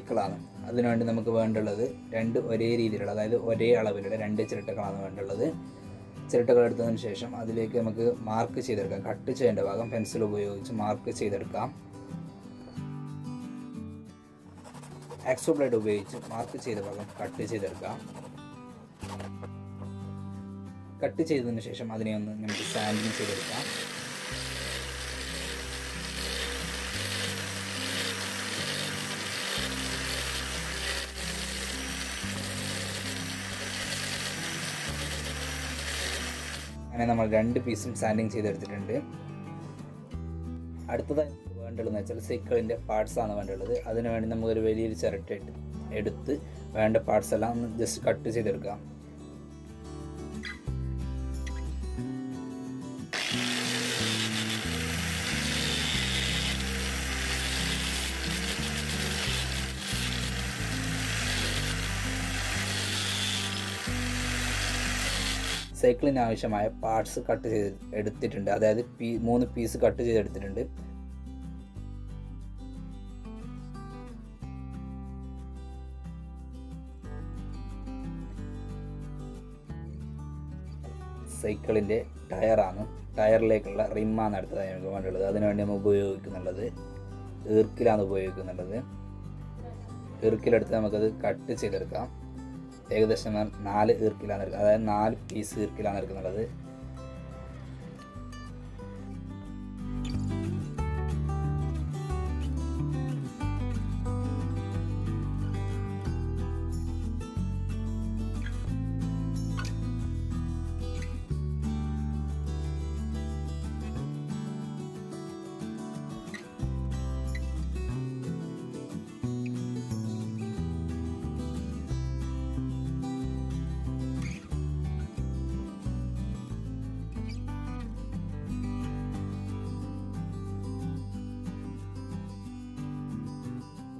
സൈക്കിളാണ് അതിനുവേണ്ടി നമുക്ക് വേണ്ടുള്ളത് രണ്ട് ഒരേ രീതിയിലുള്ള അതായത് ഒരേ അളവിലുള്ള രണ്ട് ചിരട്ടകളാണ് വേണ്ടുള്ളത്. ചിരട്ടകൾ എടുത്തതിന് ശേഷം അതിലേക്ക് നമുക്ക് മാർക്ക് ചെയ്തെടുക്കാം. കട്ട് ചെയ്യേണ്ട ഭാഗം പെൻസിൽ ഉപയോഗിച്ച് മാർക്ക് ചെയ്തെടുക്കാം. ആക്സോ ബ്ലേഡ് ഉപയോഗിച്ച് മാർക്ക് ചെയ്ത ഭാഗം കട്ട് ചെയ്തെടുക്കാം. കട്ട് ചെയ്തതിന് ശേഷം അതിനെ ഒന്ന് നമുക്ക് സാൻഡിങ് ചെയ്തെടുക്കാം. അങ്ങനെ നമ്മൾ രണ്ട് പീസും സാൻഡിങ് ചെയ്തെടുത്തിട്ടുണ്ട്. അടുത്തതായി വേണ്ടതെന്ന് വെച്ചാൽ സൈക്കിളിന്റെ പാർട്സാണ് വേണ്ടുള്ളത് അതിന് വേണ്ടി നമുക്കൊരു വലിയൊരു ചിരട്ടിട്ട് എടുത്ത് വേണ്ട പാർട്സ് എല്ലാം ഒന്ന് ജസ്റ്റ് കട്ട് ചെയ്തെടുക്കാം. സൈക്കിളിന് ആവശ്യമായ പാർട്സ് കട്ട് ചെയ്ത് എടുത്തിട്ടുണ്ട്. അതായത് പീ മൂന്ന് പീസ് കട്ട് ചെയ്തെടുത്തിട്ടുണ്ട്. സൈക്കിളിന്റെ ടയറാണ്. ടയറിലേക്കുള്ള റിമ്മാണ് അടുത്തത് നമുക്ക് വേണ്ടുള്ളത് അതിനുവേണ്ടി നമ്മൾ ഉപയോഗിക്കുന്നുള്ളത് ഈർക്കിലാണ് ഉപയോഗിക്കുന്നുള്ളത്. ഈർക്കിലെടുത്ത് നമുക്കത് കട്ട് ചെയ്തെടുക്കാം. ഏകദേശം നാല് ഈർക്കിലാണ് അതായത് നാല് പീസ് ഈർക്കിലാണ് എടുക്കുന്നുള്ളത്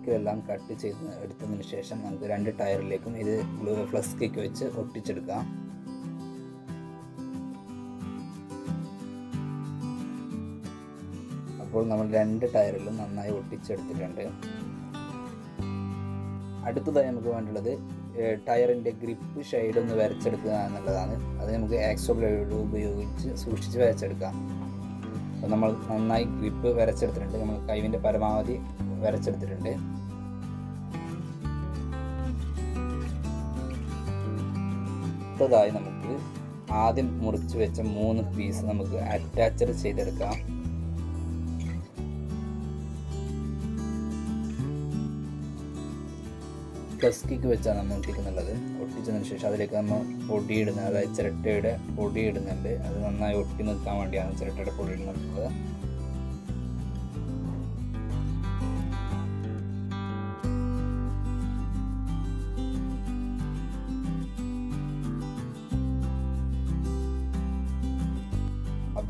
എല്ലാം കട്ട് ചെയ്ത് എടുത്തതിന് ശേഷം നമുക്ക് രണ്ട് ടയറിലേക്കും ഇത് ഫ്ലസ് കേക്ക് വെച്ച് ഒട്ടിച്ചെടുക്കാം. അപ്പോൾ നമ്മൾ രണ്ട് ടയറിലും നന്നായി ഒട്ടിച്ചെടുത്തിട്ടുണ്ട്. അടുത്തതായി നമുക്ക് വേണ്ടുള്ളത് ടയറിന്റെ ഗ്രിപ്പ് ഷെയ്ഡ് ഒന്ന് വരച്ചെടുക്കുക എന്നുള്ളതാണ്. അത് നമുക്ക് ആക്സോ ബ്ലേഡ് ഉപയോഗിച്ച് സൂക്ഷിച്ച് വരച്ചെടുക്കാം. അപ്പോൾ നമ്മൾ നന്നായി ഗ്രിപ്പ് വരച്ചെടുത്തിട്ടുണ്ട്. നമ്മൾ കൈവിന്റെ പരമാവധി വരച്ചെടുത്തിട്ടുണ്ട്. അടുത്തതായി നമുക്ക് ആദ്യം മുറിച്ച് വെച്ച മൂന്ന് പീസ് നമുക്ക് അറ്റാച്ചഡ് ചെയ്തെടുക്കാം. പ്ലസ്റ്റിക്ക് വെച്ചാണ് നമ്മൾ ഒട്ടിക്കുന്നുള്ളത് ഒട്ടിച്ചതിന് ശേഷം അതിലേക്ക് നമ്മൾ പൊടിയിടുന്നത് അതായത് ചിരട്ടയുടെ പൊടി ഇടുന്നുണ്ട് അത് നന്നായി ഒട്ടി നിൽക്കാൻ വേണ്ടിയാണ് ചിരട്ടയുടെ പൊടി ഇടുന്നത്.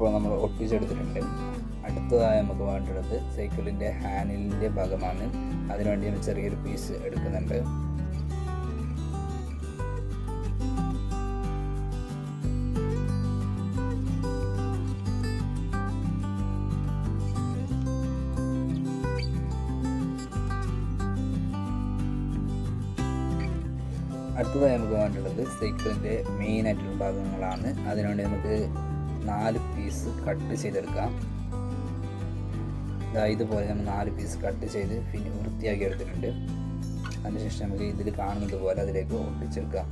അപ്പോൾ നമ്മൾ ഒട്ടിച്ചെടുത്തിട്ടുണ്ട്. അടുത്തതായി നമുക്ക് വേണ്ടത് സൈക്കിളിന്റെ ഹാൻഡിലിന്റെ ഭാഗമാണ്. അതിനുവേണ്ടി നമ്മൾ ചെറിയൊരു പീസ് എടുക്കുന്നുണ്ട്. അടുത്തതായി നമുക്ക് വേണ്ടത് സൈക്കിളിന്റെ മെയിൻ ആയിട്ടുള്ള ഭാഗങ്ങളാണ്. അതിനുവേണ്ടി നമുക്ക് നാല് പീസ് കട്ട് ചെയ്തെടുക്കാം. ഇതാ ഇതുപോലെ നമ്മൾ നാല് പീസ് കട്ട് ചെയ്ത് പിന്നെ വൃത്തിയാക്കി എടുത്തിട്ടുണ്ട്. അതിനുശേഷം നമുക്ക് ഇതിൽ കാണുന്നത് പോലെ അതിലേക്ക് ഒട്ടിച്ചെടുക്കാം.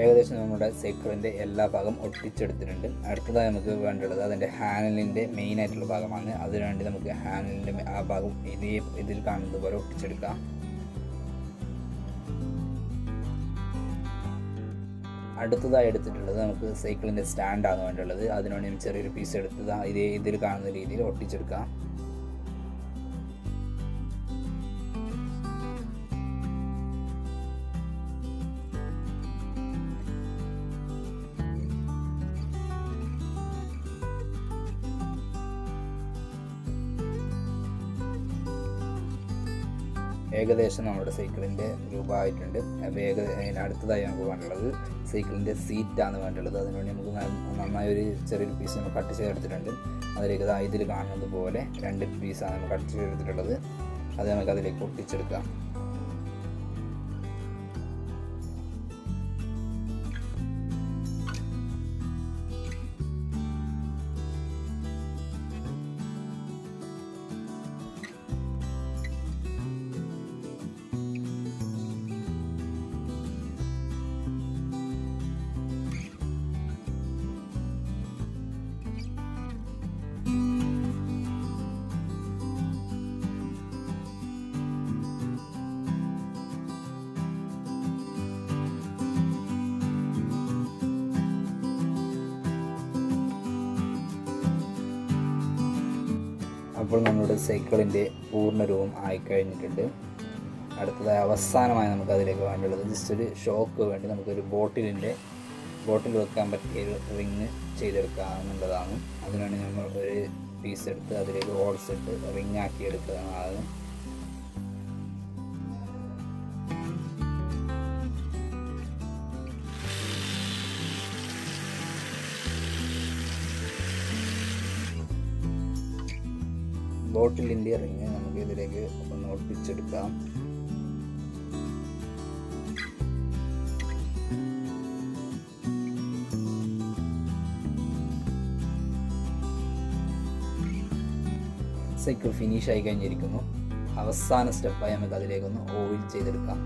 ഏകദേശം നമ്മുടെ സൈക്കിളിന്റെ എല്ലാ ഭാഗം ഒട്ടിച്ചെടുത്തിട്ടുണ്ട്. അടുത്തതായി നമുക്ക് വേണ്ടുള്ളത് അതിന്റെ ഹാനലിന്റെ മെയിൻ ആയിട്ടുള്ള ഭാഗമാണ്. അതിനുവേണ്ടി നമുക്ക് ഹാനലിന്റെ ആ ഭാഗം ഇതേ ഇതിൽ കാണുന്നത് പോലെ ഒട്ടിച്ചെടുക്കാം. അടുത്തതായി എടുത്തിട്ടുള്ളത് നമുക്ക് സൈക്കിളിന്റെ സ്റ്റാൻഡാണ് വേണ്ടുള്ളത് അതിനുവേണ്ടി ചെറിയൊരു പീസ് എടുത്ത് ഇതേ ഇതിൽ കാണുന്ന രീതിയിൽ ഒട്ടിച്ചെടുക്കാം. ഏകദേശം നമ്മുടെ സൈക്കിളിന്റെ രൂപമായിട്ടുണ്ട്. അപ്പോൾ ഏക അടുത്തതായി നമുക്ക് വേണ്ടുള്ളത് സൈക്കിളിന്റെ സീറ്റാണ് വേണ്ടുള്ളത് അതിനുവേണ്ടി നമുക്ക് നന്നായൊരു ചെറിയൊരു പീസ് നമ്മൾ കട്ട് ചെയ്തെടുത്തിട്ടുണ്ട്. അതിലേക്ക് ഇതിൽ കാണുന്നത് പോലെ രണ്ട് പീസാണ് നമ്മൾ കട്ട് ചെയ്തെടുത്തിട്ടുള്ളത്. അത് നമുക്ക് അതിലേക്ക് ഒട്ടിച്ചെടുക്കാം. അപ്പോൾ നമ്മുടെ സൈക്കിളിന്റെ പൂർണ രൂപം ആയിക്കഴിഞ്ഞിട്ടുണ്ട്. അടുത്തതായി അവസാനമായി നമുക്ക് അതിലേക്ക് വേണ്ടിയുള്ളത് ജസ്റ്റ് ഒരു ഷോക്ക് വേണ്ടി നമുക്കൊരു ബോട്ടിലിന്റെ ബോട്ടിൽ വെക്കാൻ പറ്റിയ ഒരു റിങ് ചെയ്തെടുക്കാവുന്നതാണ്. അതിനുവേണ്ടി നമ്മൾ ഒരു പീസ് എടുത്ത് അതിലേക്ക് ഹോൾസ് ഇട്ട് റിങ് ആക്കി എടുക്കുന്നതാണ് ബോട്ടിലിന്റെ ഇറങ്ങി നമുക്ക് ഇതിലേക്ക് ഒന്ന് ഒട്ടിച്ചെടുക്കാം സൈക്കിൾ ഫിനിഷ് ആയി കഴിഞ്ഞിരിക്കുന്നു. അവസാന സ്റ്റെപ്പായി നമുക്ക് അതിലേക്കൊന്ന് ഓയിൽ ചെയ്തെടുക്കാം.